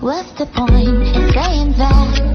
What's the point in saying that?